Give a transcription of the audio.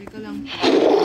Teka lang.